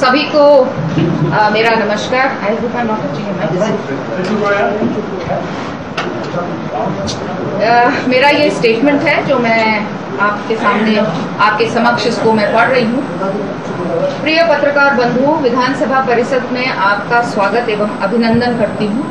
सभी को आ, मेरा नमस्कार। I hope I not touching मेरा ये स्टेटमेंट है जो मैं आपके सामने आपके समक्ष इसको मैं पढ़ रही हूँ। प्रिय पत्रकार बंधुओं विधानसभा परिषद में आपका स्वागत एवं अभिनंदन करती हूँ।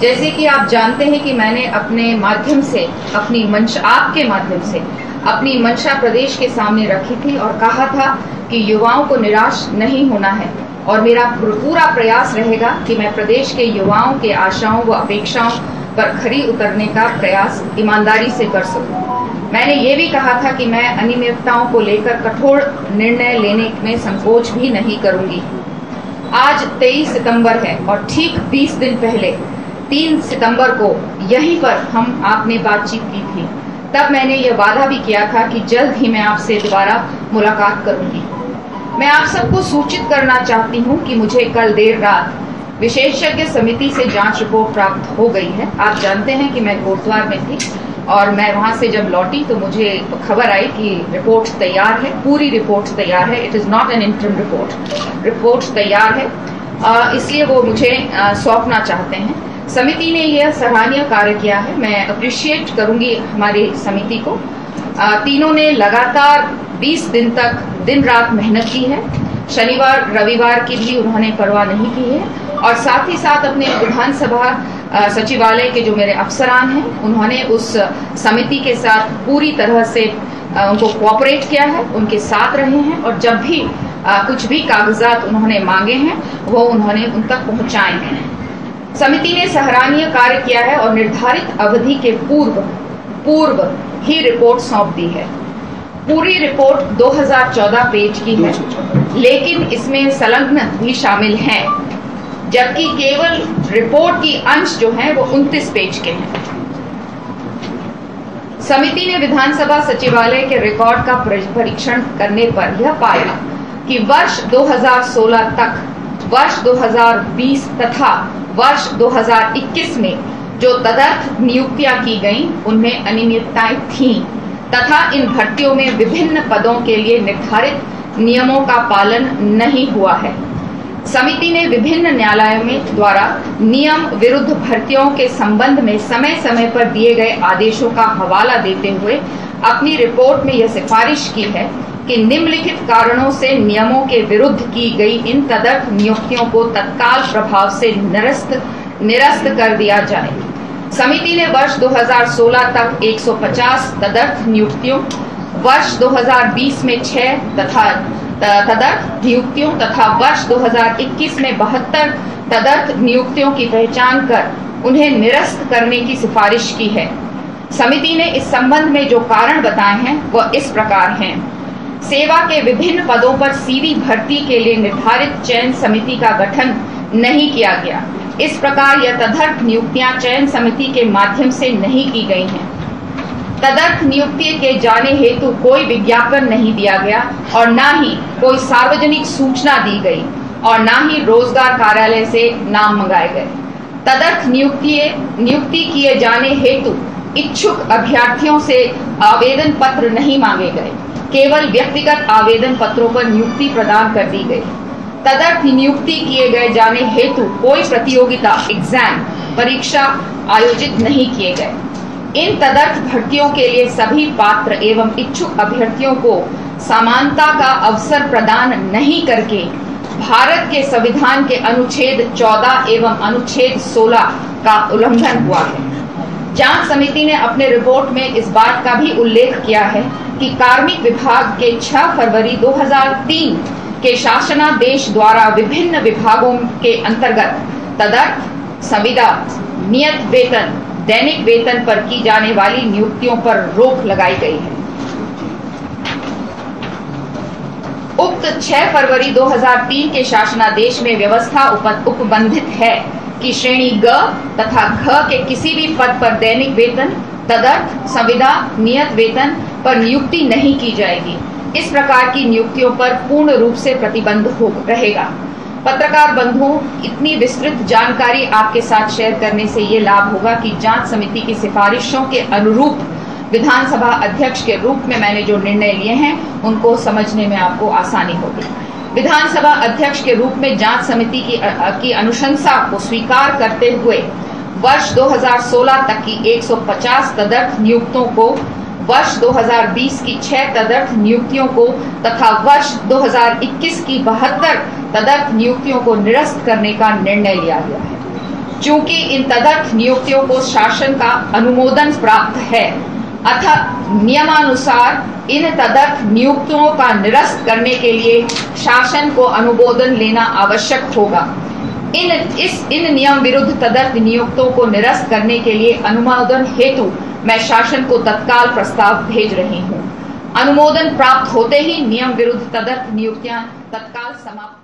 जैसे कि आप जानते हैं कि मैंने अपने माध्यम से अपनी मंच आपके माध्यम से अपनी मंशा प्रदेश के सामने रखी थी और कहा था कि युवाओं को निराश नहीं होना है और मेरा पूरा प्रयास रहेगा कि मैं प्रदेश के युवाओं के आशाओं व अपेक्षाओं पर खरी उतरने का प्रयास ईमानदारी से कर सकूँ। मैंने ये भी कहा था कि मैं अनियमितताओं को लेकर कठोर निर्णय लेने में संकोच भी नहीं करूँगी आज 23 सितंबर है और ठीक 20 दिन पहले 3 सितंबर को यहीं पर हम आपने बातचीत की थी तब मैंने ये वादा भी किया था कि जल्द ही मैं आपसे दोबारा मुलाकात करूँगी। मैं आप सबको सूचित करना चाहती हूँ कि मुझे कल देर रात विशेषज्ञ समिति से जाँच रिपोर्ट प्राप्त हो गई है। आप जानते हैं कि मैं कोटद्वार में थी और मैं वहाँ से जब लौटी तो मुझे खबर आई कि रिपोर्ट तैयार है, पूरी रिपोर्ट तैयार है। It is not an interim report report तैयार है। इसलिए वो मुझे सौंपना चाहते हैं। समिति ने यह सराहनीय कार्य किया है। मैं अप्रिशिएट करूँगी हमारी समिति को। तीनों ने लगातार 20 दिन तक दिन रात मेहनत की है। शनिवार, रविवार की भी उन्होंने परवाह नहीं की है। और साथ ही साथ अपने विधानसभा सचिवालय के जो मेरे अफसरान हैं, उन्होंने उस समिति के साथ पूरी तरह से उनको कोऑपरेट किया है। उनके साथ रहे हैं और जब भी कुछ भी कागजात उन्होंने मांगे हैं, वो उन्होंने उन तक पहुँचाए हैं। समिति ने सराहनीय कार्य किया है और निर्धारित अवधि के पूर्व पूर्व ही रिपोर्ट सौंप दी है। पूरी रिपोर्ट 2014 पेज की है लेकिन इसमें संलग्न भी शामिल हैं जबकि केवल रिपोर्ट की अंश जो है वो 29 पेज के हैं। समिति ने विधानसभा सचिवालय के रिकॉर्ड का परीक्षण करने पर यह पाया कि वर्ष 2016 तक वर्ष 2020 तथा वर्ष 2021 में जो तदर्थ नियुक्तियाँ की गईं, उनमें अनियमितताएँ थीं तथा इन भर्तियों में विभिन्न पदों के लिए निर्धारित नियमों का पालन नहीं हुआ है। समिति ने विभिन्न न्यायालयों में द्वारा नियम विरुद्ध भर्तियों के संबंध में समय समय पर दिए गए आदेशों का हवाला देते हुए अपनी रिपोर्ट में यह सिफारिश की है कि निम्नलिखित कारणों से नियमों के विरुद्ध की गई इन तदर्थ नियुक्तियों को तत्काल प्रभाव से निरस्त निरस्त कर दिया जाए। समिति ने वर्ष 2016 तक 150 तदर्थ नियुक्तियों, वर्ष 2020 में छह तथा तदर्थ नियुक्तियों तथा वर्ष 2021 में बहत्तर तदर्थ नियुक्तियों की पहचान कर उन्हें निरस्त करने की सिफारिश की है। समिति ने इस संबंध में जो कारण बताए हैं, वह इस प्रकार हैं। सेवा के विभिन्न पदों पर सीवी भर्ती के लिए निर्धारित चयन समिति का गठन नहीं किया गया। इस प्रकार यह तदर्थ नियुक्तियाँ चयन समिति के माध्यम से नहीं की गई हैं। तदर्थ नियुक्ति के जाने हेतु कोई विज्ञापन नहीं दिया गया और न ही कोई सार्वजनिक सूचना दी गई और न ही रोज़गार कार्यालय से नाम मंगाए गए। तदर्थ नियुक्ति नियुक्ति किए जाने हेतु इच्छुक अभ्यर्थियों से आवेदन पत्र नहीं मांगे गए। केवल व्यक्तिगत आवेदन पत्रों पर नियुक्ति प्रदान कर दी गई। तदर्थ नियुक्ति किए गए जाने हेतु कोई प्रतियोगिता एग्ज़ाम परीक्षा आयोजित नहीं किए गए। इन तदर्थ भर्तियों के लिए सभी पात्र एवं इच्छुक अभ्यर्थियों को समानता का अवसर प्रदान नहीं करके भारत के संविधान के अनुच्छेद 14 एवं अनुच्छेद 16 का उल्लंघन हुआ है। जाँच समिति ने अपने रिपोर्ट में इस बात का भी उल्लेख किया है कि कार्मिक विभाग के 6 फरवरी 2003 के शासनादेश द्वारा विभिन्न विभागों के अंतर्गत तदर्थ, संविदा, नियत वेतन, दैनिक वेतन पर की जाने वाली नियुक्तियों पर रोक लगाई गई है। उक्त 6 फरवरी 2003 के शासनादेश में व्यवस्था उपबंधित है। कि श्रेणी ग तथा घ के किसी भी पद पर दैनिक वेतन, तदर्थ, संविदा, नियत वेतन पर नियुक्ति नहीं की जाएगी। इस प्रकार की नियुक्तियों पर पूर्ण रूप से प्रतिबंध हो रहेगा। पत्रकार बंधुओं, इतनी विस्तृत जानकारी आपके साथ शेयर करने से ये लाभ होगा कि जाँच समिति की सिफारिशों के अनुरूप विधानसभा अध्यक्ष के रूप में मैंने जो निर्णय लिए हैं, उनको समझने में आपको आसानी होगी। विधानसभा अध्यक्ष के रूप में जाँच समिति की, की अनुशंसा को स्वीकार करते हुए वर्ष 2016 तक की 150 तदर्थ नियुक्तों को वर्ष 2020 की छह तदर्थ नियुक्तियों को तथा वर्ष 2021 की बहत्तर तदर्थ नियुक्तियों को निरस्त करने का निर्णय लिया गया है। चूँकि इन तदर्थ नियुक्तियों को शासन का अनुमोदन प्राप्त है अतः नियमानुसार इन तदर्थ नियुक्तियों का निरस्त करने के लिए शासन को अनुमोदन लेना आवश्यक होगा। इन, इस, इन नियम विरुद्ध तदर्थ नियुक्तों को निरस्त करने के लिए अनुमोदन हेतु मैं शासन को तत्काल प्रस्ताव भेज रही हूँ। अनुमोदन प्राप्त होते ही नियम विरुद्ध तदर्थ नियुक्तियाँ तत्काल समाप्त